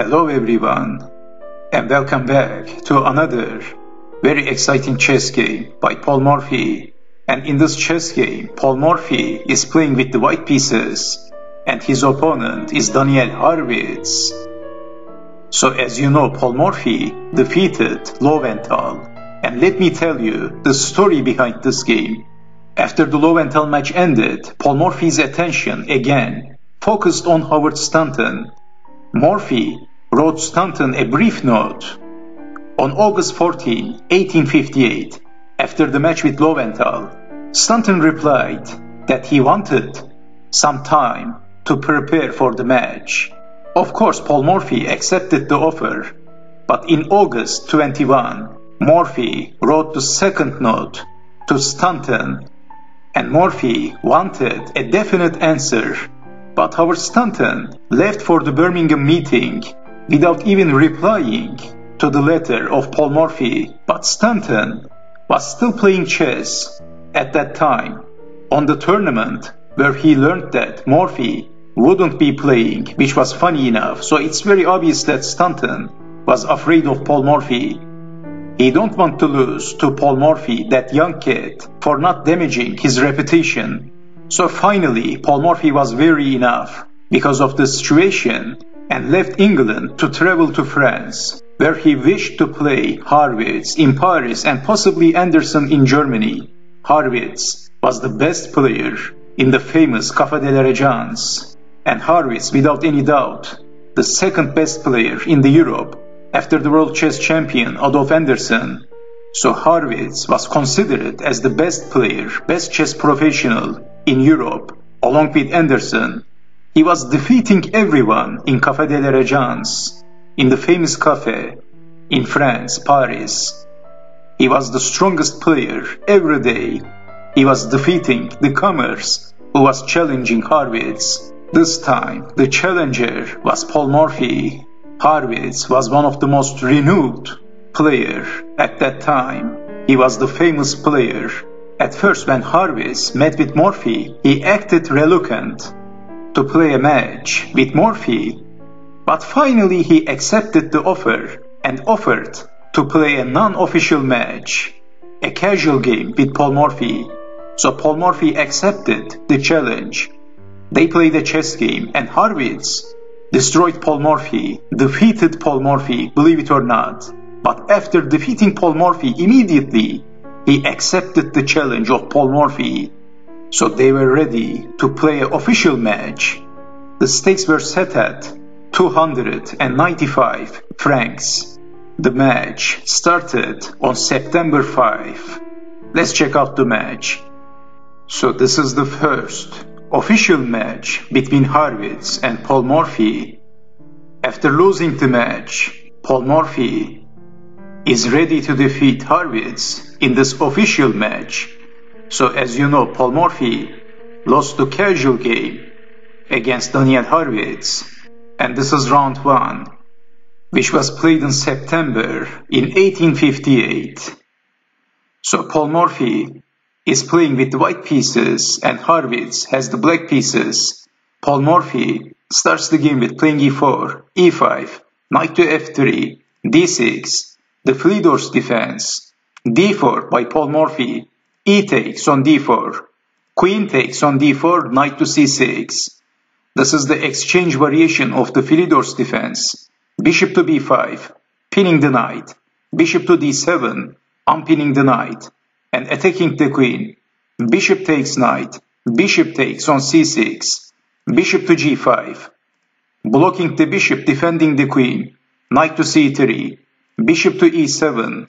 Hello everyone, and welcome back to another very exciting chess game by Paul Morphy. And in this chess game, Paul Morphy is playing with the white pieces, and his opponent is Daniel Harrwitz. So as you know, Paul Morphy defeated Lowenthal. And let me tell you the story behind this game. After the Lowenthal match ended, Paul Morphy's attention again focused on Howard Staunton Morphy wrote Staunton a brief note. On August 14, 1858, after the match with Lowenthal, Staunton replied that he wanted some time to prepare for the match. Of course, Paul Morphy accepted the offer, but in August 21, Morphy wrote the second note to Staunton, and Morphy wanted a definite answer but Howard Staunton left for the Birmingham meeting without even replying to the letter of Paul Morphy. But Staunton was still playing chess at that time on the tournament where he learned that Morphy wouldn't be playing, which was funny enough. So it's very obvious that Staunton was afraid of Paul Morphy. He don't want to lose to Paul Morphy, that young kid, for not damaging his reputation so finally, Paul Morphy was weary enough because of the situation and left England to travel to France, where he wished to play Harrwitz in Paris and possibly Anderssen in Germany. Harrwitz was the best player in the famous Café de la Régence, and Harrwitz, without any doubt, the second best player in the Europe after the world chess champion Adolf Anderssen. So Harrwitz was considered as the best player, best chess professional in Europe, along with Anderssen, he was defeating everyone in Café de la Régence, in the famous cafe in France, Paris. He was the strongest player every day. He was defeating the comers who was challenging Harrwitz. This time, the challenger was Paul Morphy. Harrwitz was one of the most renowned player at that time. He was the famous player at first, when Harrwitz met with Morphy, he acted reluctant to play a match with Morphy, but finally he accepted the offer and offered to play a non-official match, a casual game with Paul Morphy. So Paul Morphy accepted the challenge. They played a chess game and Harrwitz destroyed Paul Morphy, defeated Paul Morphy, believe it or not. But after defeating Paul Morphy immediately, he accepted the challenge of Paul Morphy, so they were ready to play an official match. The stakes were set at 295 francs. The match started on September 5. Let's check out the match. So this is the first official match between Harrwitz and Paul Morphy. After losing the match, Paul Morphy is ready to defeat Harrwitz in this official match. So as you know, Paul Morphy lost the casual game against Daniel Harrwitz. And this is round one, which was played in September in 1858. So Paul Morphy is playing with the white pieces and Harrwitz has the black pieces. Paul Morphy starts the game with playing e4, e5, knight to f3, d6, the Philidor's defense. d4 by Paul Morphy. E takes on d4. Queen takes on d4, knight to c6. This is the exchange variation of the Philidor's defense. Bishop to b5, pinning the knight. Bishop to d7, unpinning the knight and attacking the queen. Bishop takes knight. Bishop takes on c6. Bishop to g5. Blocking the bishop, defending the queen. Knight to c3 bishop to e7,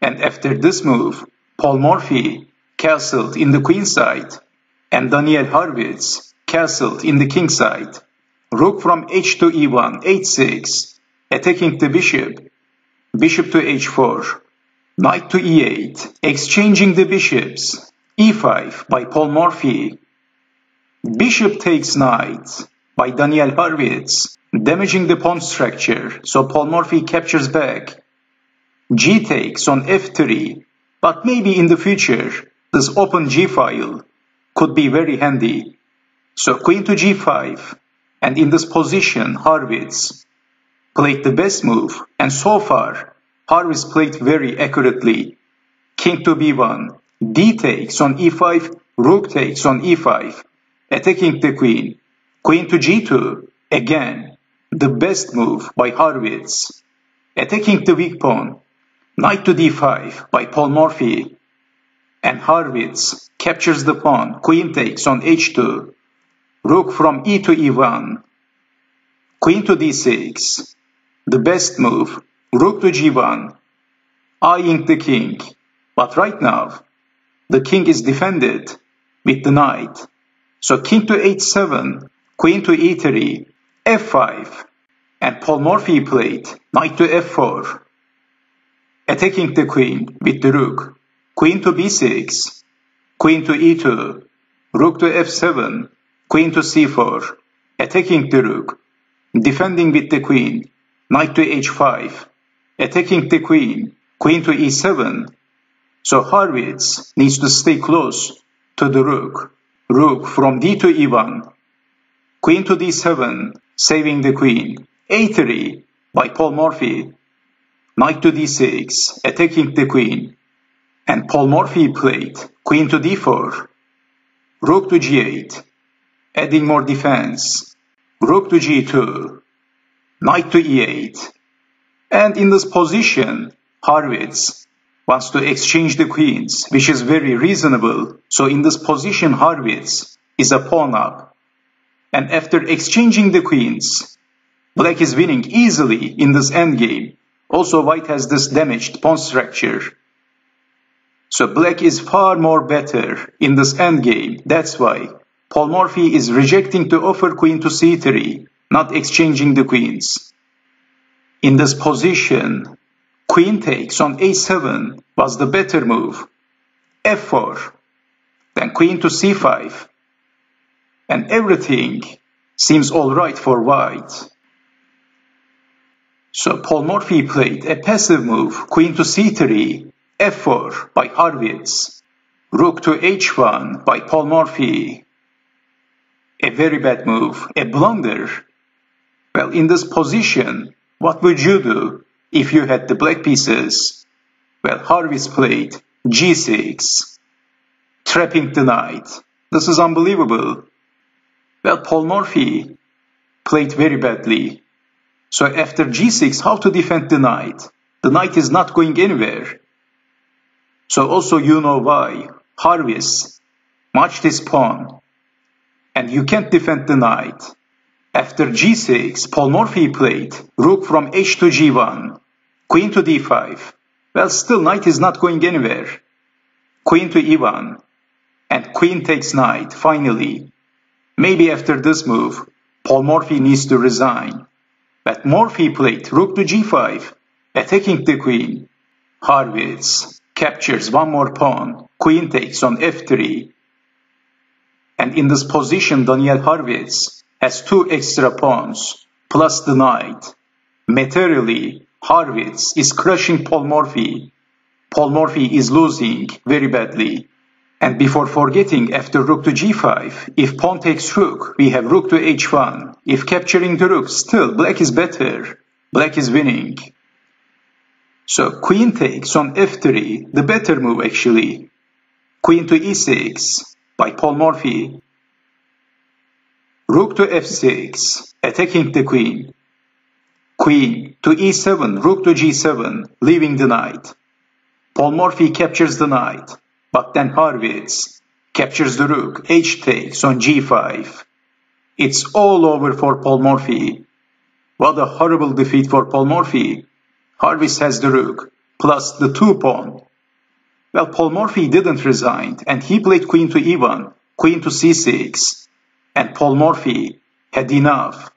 and after this move, Paul Morphy castled in the queen side, and Daniel Harrwitz castled in the king side. Rook from h2 e1, h6, attacking the bishop, bishop to h4, knight to e8, exchanging the bishops, e5 by Paul Morphy, bishop takes knight by Daniel Harrwitz, damaging the pawn structure, so Paul Morphy captures back. G takes on f3, but maybe in the future, this open G file could be very handy. So queen to G5, and in this position, Harrwitz played the best move, and so far, Harrwitz played very accurately. King to b1, d takes on e5, rook takes on e5, attacking the queen, queen to g2, again, the best move by Harrwitz. Attacking the weak pawn, knight to d5 by Paul Morphy, and Harrwitz captures the pawn, queen takes on h2, rook from e to e1, queen to d6, the best move, rook to g1, eyeing the king, but right now, the king is defended with the knight, so king to h7, queen to e3, f5, and Paul Morphy played knight to f4, attacking the queen with the rook, queen to b6, queen to e2, rook to f7, queen to c4, attacking the rook, defending with the queen, knight to h5, attacking the queen, queen to e7. So Harrwitz needs to stay close to the rook. Rook from d to e1, queen to d7, saving the queen, a3 by Paul Morphy, knight to d6, attacking the queen, and Paul Morphy played queen to d4, rook to g8, adding more defense, rook to g2, knight to e8. And in this position, Harrwitz wants to exchange the queens, which is very reasonable. So in this position, Harrwitz is a pawn up. And after exchanging the queens, black is winning easily in this endgame. Also, white has this damaged pawn structure. So black is far more better in this endgame. That's why Paul Morphy is rejecting to offer queen to c3 not exchanging the queens. In this position, queen takes on a7 was the better move, f4, then queen to c5, and everything seems alright for white. So Paul Morphy played a passive move, queen to c3, f4 by Harrwitz, rook to h1 by Paul Morphy. A very bad move, a blunder well, in this position, what would you do if you had the black pieces? Well, Harrwitz played g6, trapping the knight. This is unbelievable. Well, Paul Morphy played very badly. So after g6, how to defend the knight? The knight is not going anywhere. So also you know why Harrwitz matched his pawn and you can't defend the knight. After g6, Paul Morphy played rook from h to g1, queen to d5. Well, still knight is not going anywhere. Queen to e1, and queen takes knight, finally. Maybe after this move, Paul Morphy needs to resign. But Morphy played rook to g5, attacking the queen. Harrwitz captures one more pawn, queen takes on f3. And in this position, Daniel Harrwitz has two extra pawns, plus the knight. Materially, Harrwitz is crushing Paul Morphy. Paul Morphy is losing very badly. And before forgetting, after rook to g5, if pawn takes rook, we have rook to h1. If capturing the rook, still black is better. Black is winning. So queen takes on f3, the better move actually. Queen to e6 by Paul Morphy. Rook to f6, attacking the queen. Queen to e7, rook to g7, leaving the knight. Paul Morphy captures the knight, but then Harrwitz captures the rook, h takes on g5. It's all over for Paul Morphy. What a horrible defeat for Paul Morphy. Harrwitz has the rook, plus the two pawn. Well, Paul Morphy didn't resign, and he played queen to e1, queen to c6, and Paul Morphy had enough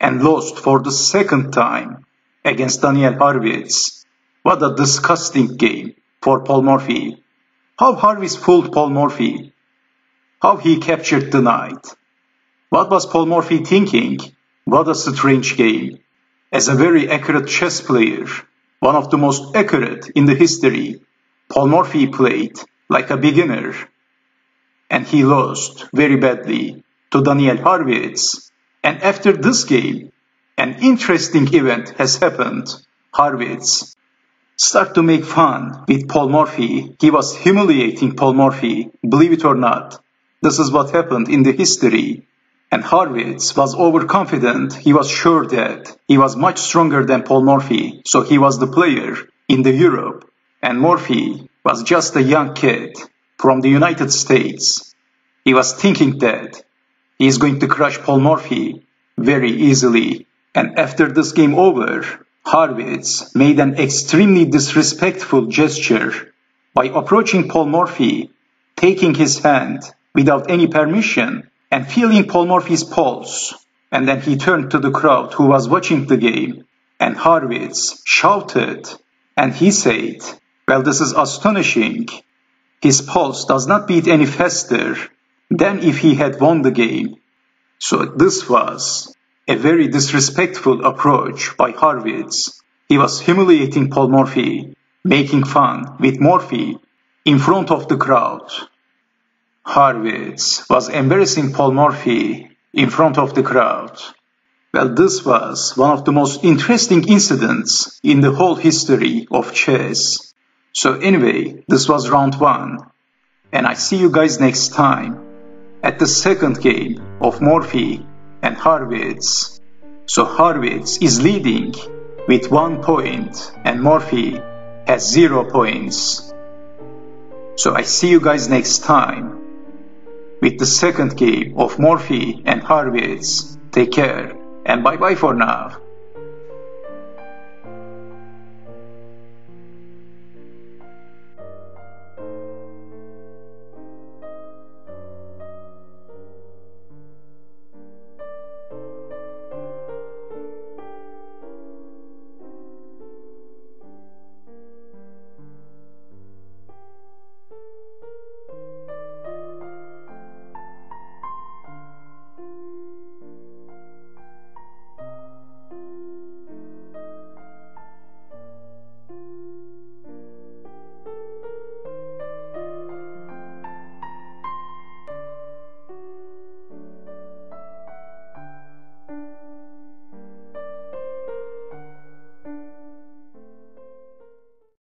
and lost for the second time against Daniel Harrwitz. What a disgusting game for Paul Morphy. How Harrwitz fooled Paul Morphy. How he captured the knight. What was Paul Morphy thinking? What a strange game. As a very accurate chess player, one of the most accurate in the history, Paul Morphy played like a beginner. And he lost very badly to Daniel Harrwitz. And after this game, an interesting event has happened. Harrwitz start to make fun with Paul Morphy. He was humiliating Paul Morphy, believe it or not. This is what happened in the history. And Harrwitz was overconfident. He was sure that he was much stronger than Paul Morphy, so he was the player in the Europe. And Morphy was just a young kid from the United States. He was thinking that he is going to crush Paul Morphy very easily. And after this game over, Harrwitz made an extremely disrespectful gesture by approaching Paul Morphy, taking his hand without any permission and feeling Paul Morphy's pulse. And then he turned to the crowd who was watching the game and Harrwitz shouted and he said, well, this is astonishing. His pulse does not beat any faster than if he had won the game. So this was a very disrespectful approach by Harrwitz. He was humiliating Paul Morphy, making fun with Morphy in front of the crowd. Harrwitz was embarrassing Paul Morphy in front of the crowd. Well, this was one of the most interesting incidents in the whole history of chess. So anyway, this was round one, and I see you guys next time at the second game of Morphy and Harrwitz. So Harrwitz is leading with one point and Morphy has zero points. So I see you guys next time with the second game of Morphy and Harrwitz. Take care and bye bye for now.